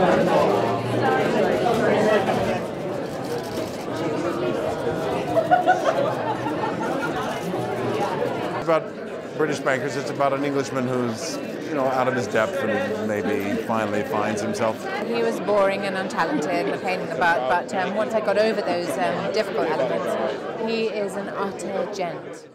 It's about British bankers. It's about an Englishman who's, you know, out of his depth and maybe finally finds himself. He was boring and untalented and a pain in the butt, but um, once I got over those um, difficult elements, he is an utter gent.